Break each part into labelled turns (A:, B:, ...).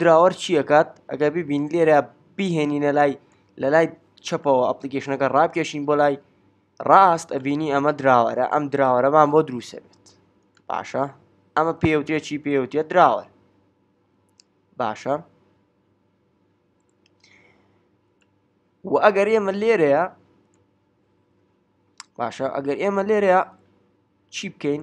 A: دراوەر چیەکات ئەگەر ببین لێرە بیهێنینە لای لە لای چەپەوە ئەپلیکیشنەکە ڕابکێشین بۆ لای ڕاست ئەبینی ئەمە دراوەرە ئەم دراوەرەمان بۆ دروسە بێت باشە ئەمە پێوتێکی پێوتێت دراوە باشە و ئەگەر ئێمە لێرەیە باشە ئەگەر ئێمە لێرەیە چی بکەین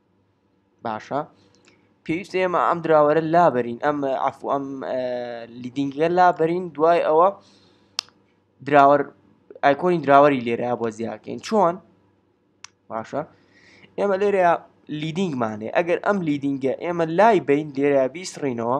A: باشە پێویستە ئێمە ئەم دراوەرە لابەرین ئەم ئەفو ئەم لیدینگە لابەرین دوای ئەوە دراوەر ئایکۆنی دراوەری لێرە بۆ زیاکەین چۆن باشە ئێمە لێرە لیدینگمانێ ئەگەر ئەم لیدینگە ئێمە لای بین لێرە بیسڕینەوە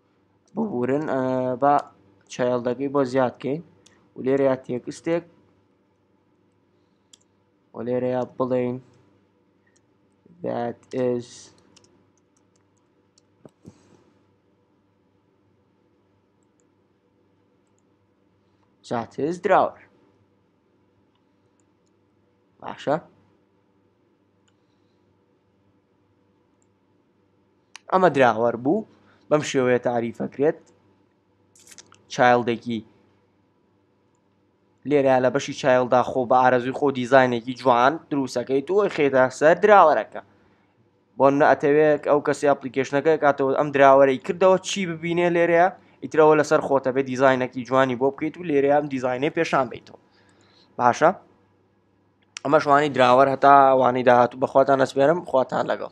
A: ببورن با چایلدەکەی بۆ زیاد کەین و لێرەیە تێکستێک و لێرەیە بڵێین that is that is drawer باشە ئەمە دراوەر بوو بەم شێوەیە تاریفەکرێت چایلدێکی لێرە لە بەشی چایلدا خۆ بە ئارەزوی خۆ دیزانێکی جوان دروستەکەی تۆ خێدا سەر دراوەرەکە بۆ نە ئەتەوێت ئەو کەسی ئەپلیکیشنەکە کاتەوە ئەم دراوەرەی کردەوە چی ببینێ لێرەیە ئیترەوە لەسەر خۆتە بێ دیزانێکی جوانی بۆ بکەیت و لێرە ئەم دیزانێ پێشان بیتەوە باشە ئەمە شوانی دراوەر هەتا وانی داهات و بەخواتان نەسپێرم خواتان لەگەڵ